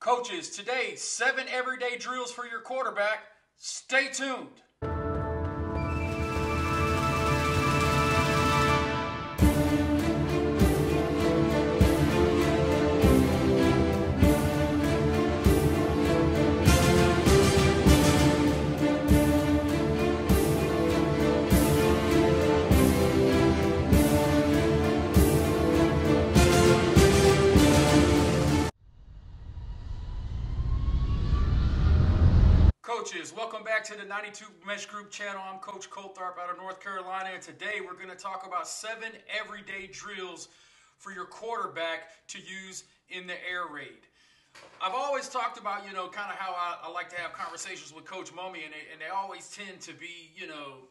Coaches, today, seven everyday drills for your quarterback. Stay tuned. Coaches, welcome back to the 92 Mesh Group channel. I'm Coach Coltharp out of North Carolina, and today we're going to talk about seven everyday drills for your quarterback to use in the air raid. I've always talked about, you know, kind of how I, I, like to have conversations with Coach Mumme, and they, and they always tend to be, you know,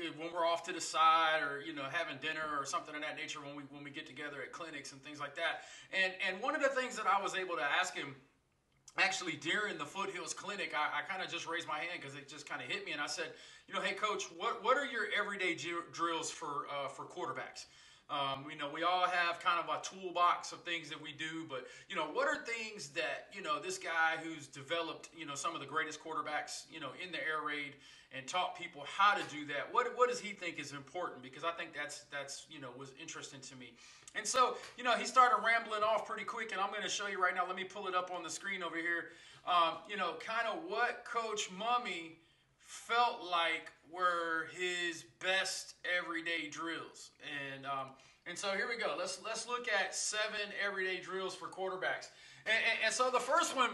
eh, when we're off to the side or you know having dinner or something of that nature when we when we get together at clinics and things like that. And and one of the things that I was able to ask him actually during the foothills clinic i, I kind of just raised my hand because it just kind of hit me and i said you know hey coach what, what are your everyday drills for uh, for quarterbacks um, you know we all have kind of a toolbox of things that we do but you know what are things that you know this guy who's developed you know some of the greatest quarterbacks you know in the air raid and taught people how to do that what, what does he think is important because i think that's that's you know was interesting to me and so, you know, he started rambling off pretty quick, and I'm going to show you right now. Let me pull it up on the screen over here. Um, you know, kind of what Coach Mumme felt like were his best everyday drills. And um, and so here we go. Let's let's look at seven everyday drills for quarterbacks. And, and, and so the first one,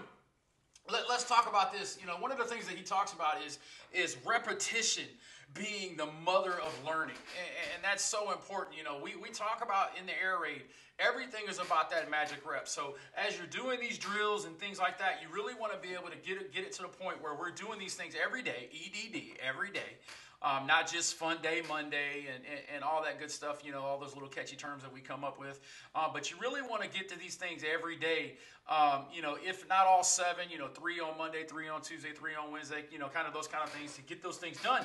let, us talk about this. You know, one of the things that he talks about is is repetition being the mother of learning. And, and, that's so important. You know, we, we talk about in the air raid, everything is about that magic rep. So as you're doing these drills and things like that, you really want to be able to get it, get it to the point where we're doing these things every day, EDD, every day. Um, not just fun day Monday and, and, and, all that good stuff, you know, all those little catchy terms that we come up with. Uh, but you really want to get to these things every day. Um, you know, if not all seven, you know, three on Monday, three on Tuesday, three on Wednesday, you know, kind of those kind of things to get those things done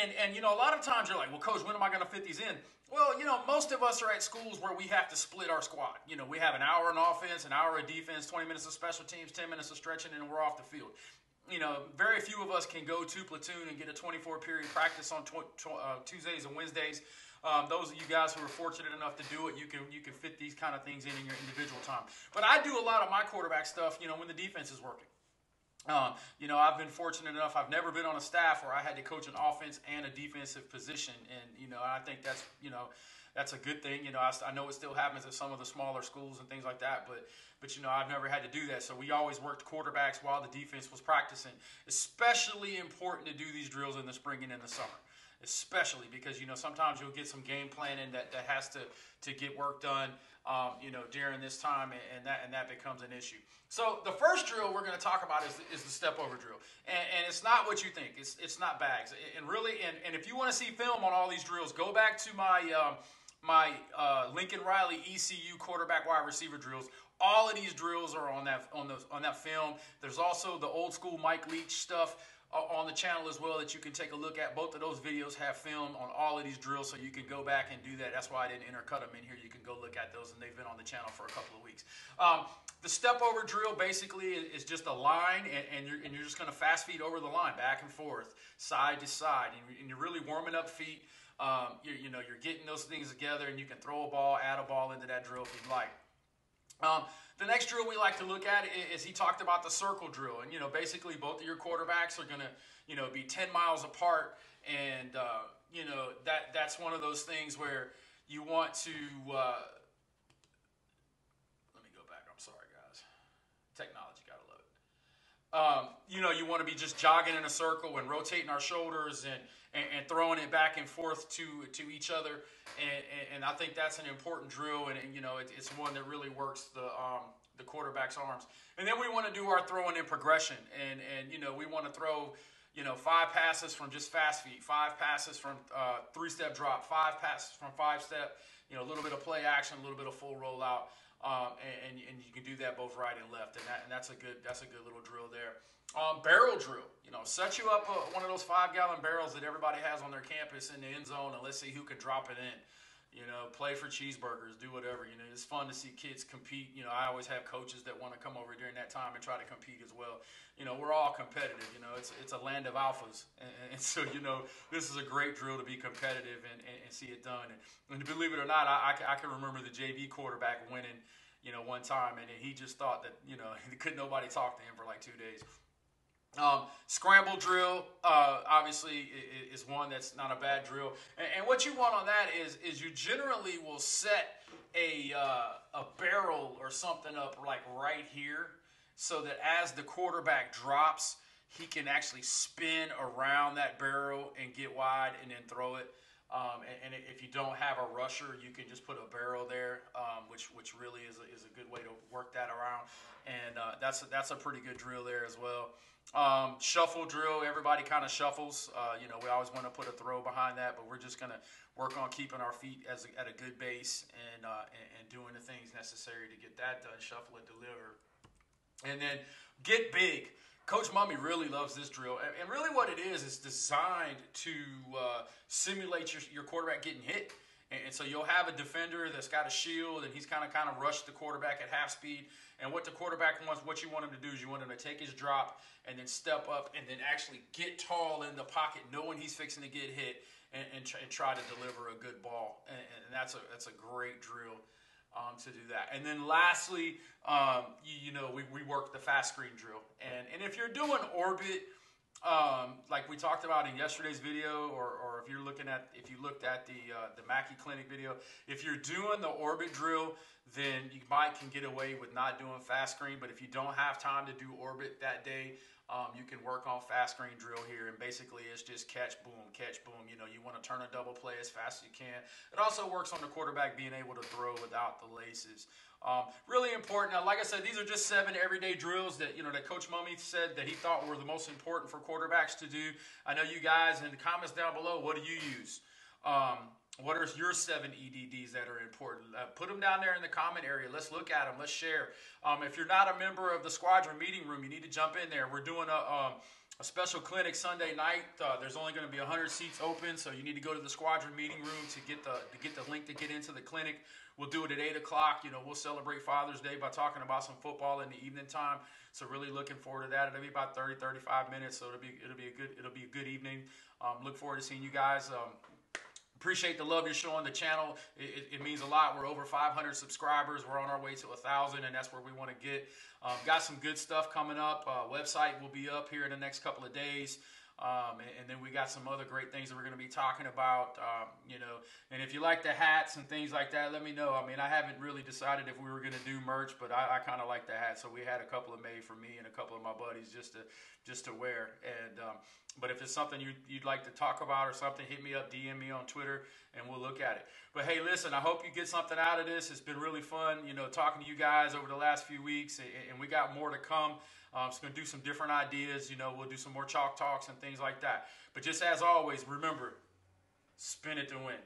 and and you know a lot of times you're like well coach when am i going to fit these in well you know most of us are at schools where we have to split our squad you know we have an hour on offense an hour of defense 20 minutes of special teams 10 minutes of stretching and we're off the field you know very few of us can go to platoon and get a 24 period practice on tw- tw- uh, tuesdays and wednesdays um, those of you guys who are fortunate enough to do it, you can you can fit these kind of things in in your individual time. But I do a lot of my quarterback stuff, you know, when the defense is working. You know, I've been fortunate enough. I've never been on a staff where I had to coach an offense and a defensive position, and you know, I think that's you know, that's a good thing. You know, I, I, know it still happens at some of the smaller schools and things like that, but but you know, I've never had to do that. So we always worked quarterbacks while the defense was practicing. Especially important to do these drills in the spring and in the summer especially because you know sometimes you'll get some game planning that, that has to to get work done um, you know during this time and, and, that and that becomes an issue. So the first drill we're going to talk about is, is the step over drill. And, and, it's not what you think. It's, it's not bags. And really and, and if you want to see film on all these drills go back to my um, my uh, Lincoln Riley ECU quarterback wide receiver drills. All of these drills are on that on those on that film. There's also the old school Mike Leach stuff on the channel as well that you can take a look at. Both of those videos have film on all of these drills, so you can go back and do that. That's why I didn't intercut them in here. You can go look at those, and they've been on the channel for a couple of weeks. Um, the step over drill basically is just a line, and, and you're, and you're just going to fast feed over the line, back and forth, side to side, and you're really warming up feet. Um, you, you know, you're getting those things together, and you can throw a ball, add a ball into that drill if you'd like. Um, the next drill we like to look at is he talked about the circle drill, and you know basically both of your quarterbacks are going to you know be 10 miles apart, and uh, you know that that's one of those things where you want to. Uh, let me go back. I'm sorry, guys. Technology, gotta love it. Um, you know, you want to be just jogging in a circle and rotating our shoulders and and, and, throwing it back and forth to to each other. And, and, I think that's an important drill, and, and you know it, it's one that really works the um, the quarterback's arms. And then we want to do our throwing in progression, and and you know we want to throw you know five passes from just fast feet, five passes from uh, three step drop, five passes from five step. You know a little bit of play action, a little bit of full rollout. Um, and, and, you can do that both right and left, and, that, and that's a good that's a good little drill there. Um, barrel drill, you know, set you up a, one of those five gallon barrels that everybody has on their campus in the end zone, and let's see who can drop it in. You know, play for cheeseburgers, do whatever. You know, it's fun to see kids compete. You know, I always have coaches that want to come over during that time and try to compete as well. You know, we're all competitive. You know, it's it's a land of alphas, and, and so you know, this is a great drill to be competitive and, and, and see it done. And, and believe it or not, I, I, I can remember the JV quarterback winning. You know, one time, and he just thought that you know could nobody talk to him for like two days. Um, scramble drill, uh, obviously, is one that's not a bad drill. And, and, what you want on that is, is you generally will set a, uh, a barrel or something up like right here so that as the quarterback drops, he can actually spin around that barrel and get wide and then throw it. Um, and, and, if you don't have a rusher, you can just put a barrel there, um, which which really is a, is a good way to work that around. And uh, that's a, that's a pretty good drill there as well. Um, shuffle drill, everybody kind of shuffles. Uh, you know, we always want to put a throw behind that, but we're just going to work on keeping our feet as a, at a good base and, uh, and, and doing the things necessary to get that done. Shuffle and deliver, and then get big. Coach Mumme really loves this drill, and, and really what it is is designed to uh, simulate your, your quarterback getting hit. And, and so you'll have a defender that's got a shield, and he's kind of kind of rushed the quarterback at half speed. And what the quarterback wants, what you want him to do is you want him to take his drop and then step up and then actually get tall in the pocket, knowing he's fixing to get hit, and, and, try, and try, to deliver a good ball. And, and, that's a that's a great drill. Um, to do that. And then lastly, um, you, you, know, we, we work the fast screen drill. And, and if you're doing orbit, um, like we talked about in yesterday's video, or, or if you're looking at, if you looked at the uh, the Mackey Clinic video, if you're doing the orbit drill, then you might can get away with not doing fast screen. But if you don't have time to do orbit that day, um, you can work on fast screen drill here, and basically it's just catch, boom, catch, boom. You know, you want to turn a double play as fast as you can. It also works on the quarterback being able to throw without the laces. Um, really important. Now, like I said, these are just seven everyday drills that you know that Coach Mumme said that he thought were the most important for quarterbacks to do. I know you guys in the comments down below. What do you use? Um, what are your seven EDDs that are important? Uh, put them down there in the comment area. Let's look at them. Let's share. Um, if you're not a member of the Squadron meeting room, you need to jump in there. We're doing a, um, a special clinic Sunday night. Uh, there's only going to be 100 seats open, so you need to go to the Squadron meeting room to get the to get the link to get into the clinic. We'll do it at 8 o'clock. You know, we'll celebrate Father's Day by talking about some football in the evening time. So really looking forward to that. It'll be about 30, 35 minutes. So it'll be it'll be a good it'll be a good evening. Um, look forward to seeing you guys. Appreciate the love you're showing the channel. It, it, it, means a lot. We're over 500 subscribers. We're on our way to a thousand, and that's where we want to get. Um, got some good stuff coming up. Uh, website will be up here in the next couple of days. Um, and, and, then we got some other great things that we're going to be talking about, um, you know. And if you like the hats and things like that, let me know. I mean, I haven't really decided if we were going to do merch, but I, I kind of like the hat, so we had a couple of made for me and a couple of my buddies just to just to wear. And um, but if it's something you, you'd like to talk about or something, hit me up, DM me on Twitter, and we'll look at it. But hey, listen, I hope you get something out of this. It's been really fun, you know, talking to you guys over the last few weeks, and we got more to come. Um, going to do some different ideas. You know, we'll do some more chalk talks and things like that. But just as always, remember, spin it to win.